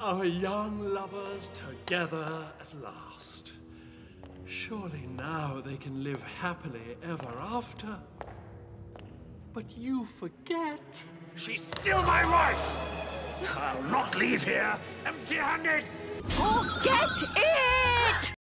Our young lovers together at last. Surely now they can live happily ever after. But you forget. She's still my wife! I'll not leave here empty-handed! Forget!